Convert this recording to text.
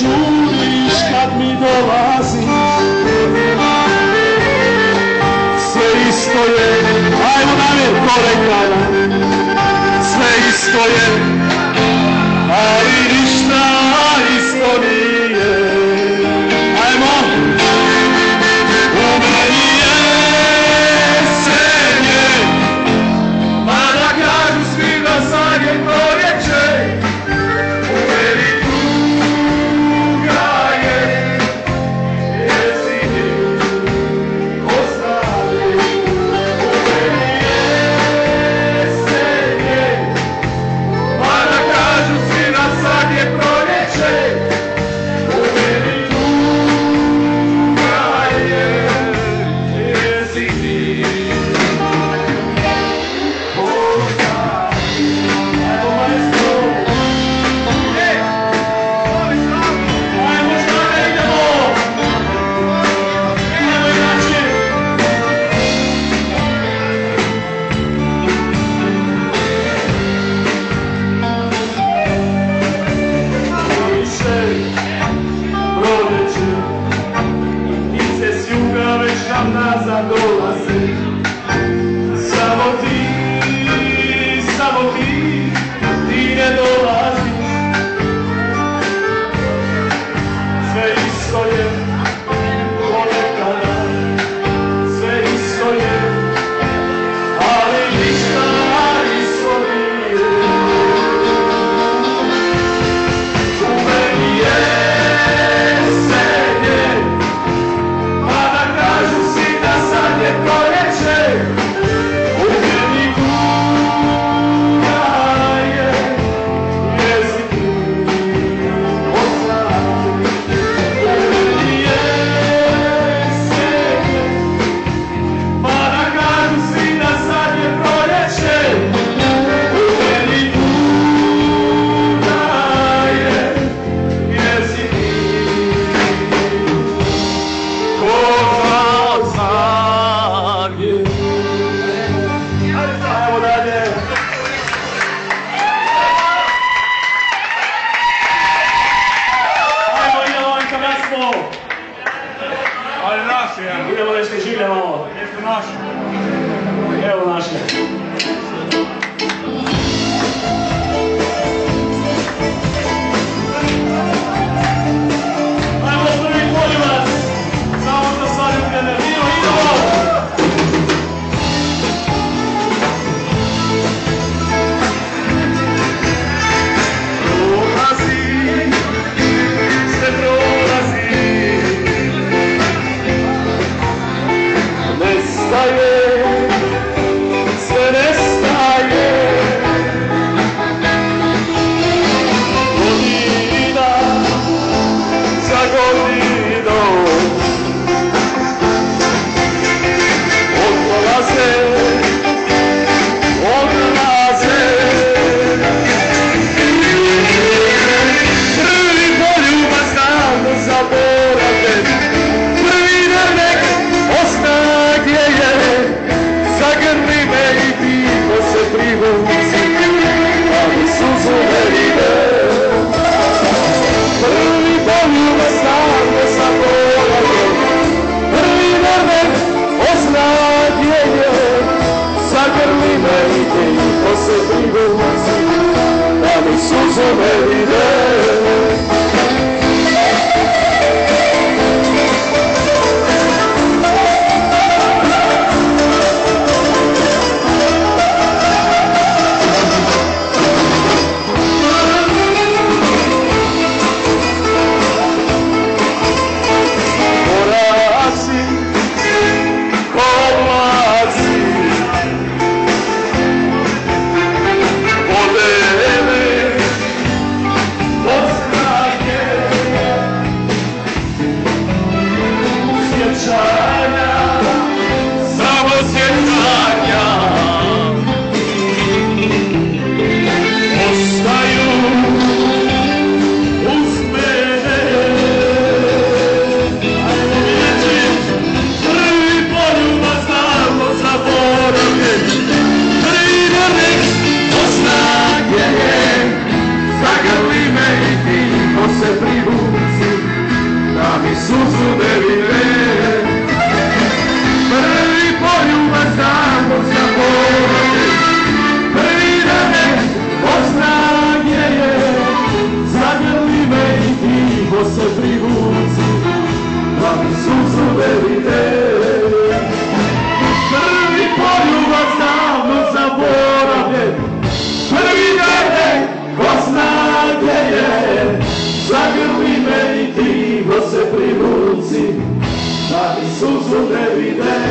žuriš kad mi dolaziš Sve isto je, ajmo namjer to rekao Sve isto je, perdoar. дерев наших. Somebody sempre lúcido, dá-me susto, sussurro Jesús, donde vive.